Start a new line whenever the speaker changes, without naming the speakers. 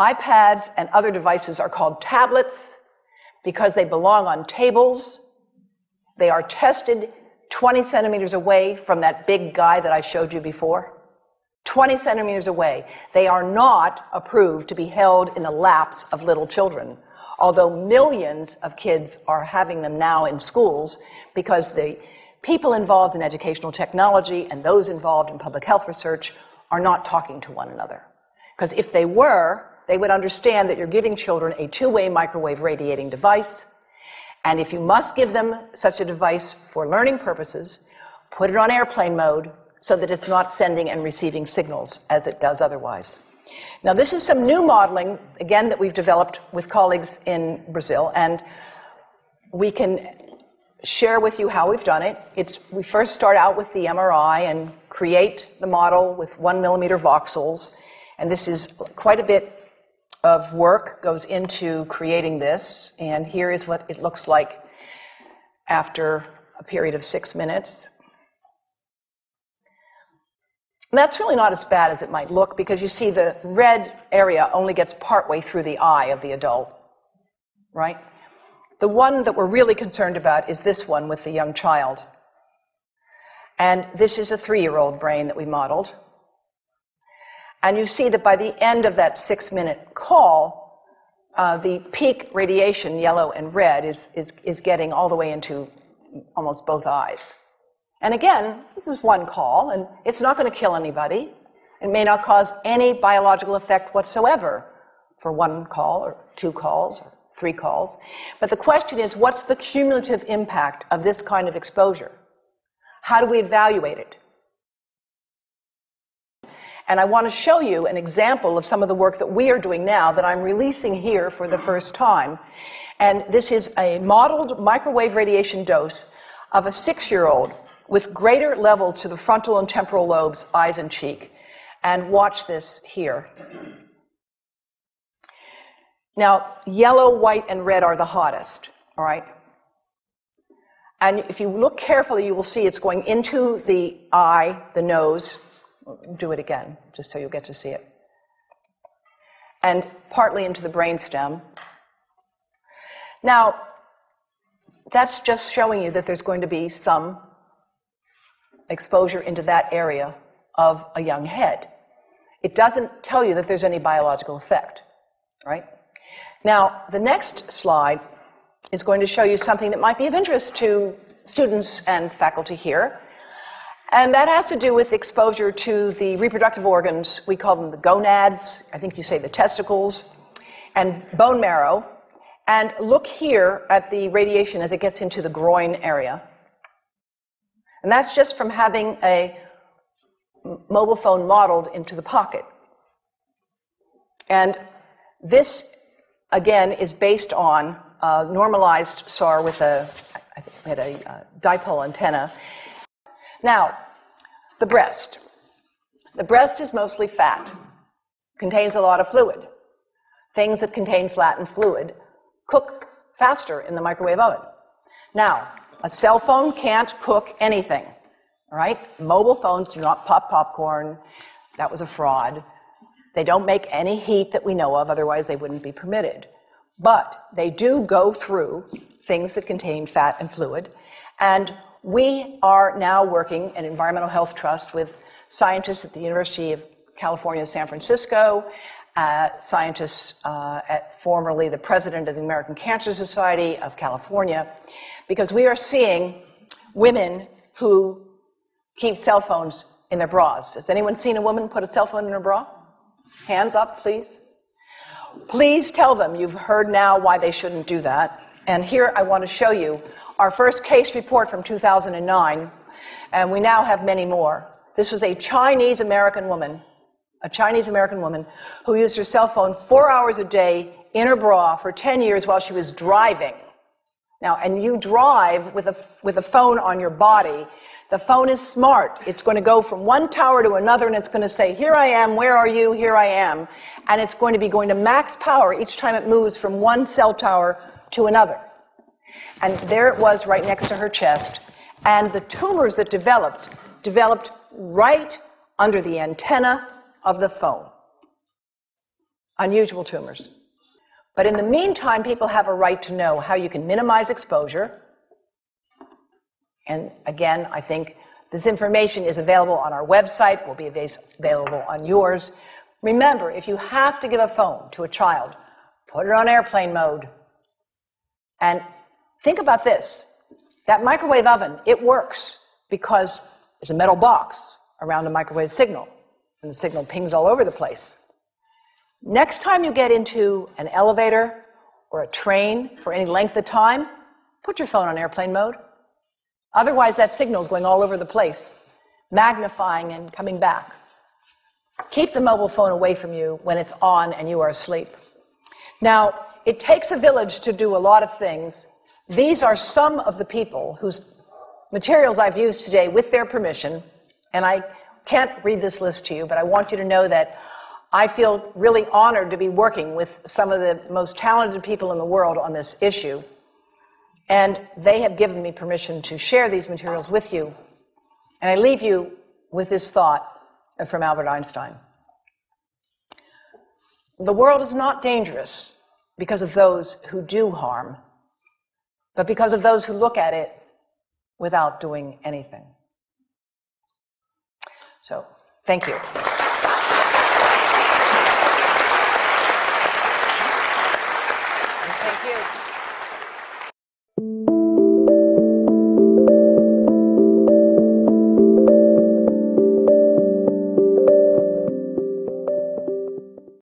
iPads and other devices are called tablets because they belong on tables. They are tested 20 centimeters away from that big guy that I showed you before. 20 centimeters away. They are not approved to be held in the laps of little children, although millions of kids are having them now in schools because the people involved in educational technology and those involved in public health research are not talking to one another. Because if they were, they would understand that you're giving children a two-way microwave radiating device, and if you must give them such a device for learning purposes, put it on airplane mode so that it's not sending and receiving signals as it does otherwise. Now, this is some new modeling, again, that we've developed with colleagues in Brazil, and we can share with you how we've done it. It's, we first start out with the MRI and create the model with one millimeter voxels. And this is quite a bit of work goes into creating this. And here is what it looks like after a period of six minutes. That's really not as bad as it might look because you see the red area only gets partway through the eye of the adult, right? The one that we're really concerned about is this one with the young child. And this is a three-year-old brain that we modeled. And you see that by the end of that six-minute call, uh, the peak radiation, yellow and red, is, is, is getting all the way into almost both eyes. And again, this is one call, and it's not going to kill anybody. It may not cause any biological effect whatsoever for one call or two calls or three calls. But the question is, what's the cumulative impact of this kind of exposure? How do we evaluate it? And I want to show you an example of some of the work that we are doing now that I'm releasing here for the first time. And this is a modeled microwave radiation dose of a six-year-old with greater levels to the frontal and temporal lobes, eyes and cheek. And watch this here. Now, yellow, white, and red are the hottest, all right? And if you look carefully, you will see it's going into the eye, the nose. Do it again, just so you'll get to see it. And partly into the brainstem. Now, that's just showing you that there's going to be some exposure into that area of a young head. It doesn't tell you that there's any biological effect, right? Now, the next slide is going to show you something that might be of interest to students and faculty here. And that has to do with exposure to the reproductive organs. We call them the gonads. I think you say the testicles. And bone marrow. And look here at the radiation as it gets into the groin area. And that's just from having a mobile phone modeled into the pocket. And this again, is based on a normalized SAR with a, I think we had a uh, dipole antenna. Now, the breast. The breast is mostly fat, contains a lot of fluid. Things that contain fat and fluid cook faster in the microwave oven. Now, a cell phone can't cook anything, right? Mobile phones do not pop popcorn. That was a fraud. They don't make any heat that we know of, otherwise they wouldn't be permitted. But they do go through things that contain fat and fluid. And we are now working at Environmental Health Trust with scientists at the University of California, San Francisco, uh, scientists uh, at formerly the president of the American Cancer Society of California, because we are seeing women who keep cell phones in their bras. Has anyone seen a woman put a cell phone in her bra? Hands up, please. Please tell them you've heard now why they shouldn't do that. And here I want to show you our first case report from 2009, and we now have many more. This was a Chinese American woman, a Chinese American woman who used her cell phone four hours a day in her bra for 10 years while she was driving. Now, and you drive with a, with a phone on your body the phone is smart. It's going to go from one tower to another and it's going to say, here I am, where are you, here I am. And it's going to be going to max power each time it moves from one cell tower to another. And there it was right next to her chest. And the tumors that developed, developed right under the antenna of the phone. unusual tumors. But in the meantime, people have a right to know how you can minimize exposure. And again, I think this information is available on our website, will be available on yours. Remember, if you have to give a phone to a child, put it on airplane mode. And think about this. That microwave oven, it works because there's a metal box around the microwave signal, and the signal pings all over the place. Next time you get into an elevator or a train for any length of time, put your phone on airplane mode. Otherwise, that signal is going all over the place, magnifying and coming back. Keep the mobile phone away from you when it's on and you are asleep. Now, it takes a village to do a lot of things. These are some of the people whose materials I've used today with their permission, and I can't read this list to you, but I want you to know that I feel really honored to be working with some of the most talented people in the world on this issue. And they have given me permission to share these materials with you. And I leave you with this thought from Albert Einstein. The world is not dangerous because of those who do harm, but because of those who look at it without doing anything. So, thank you. Thank you.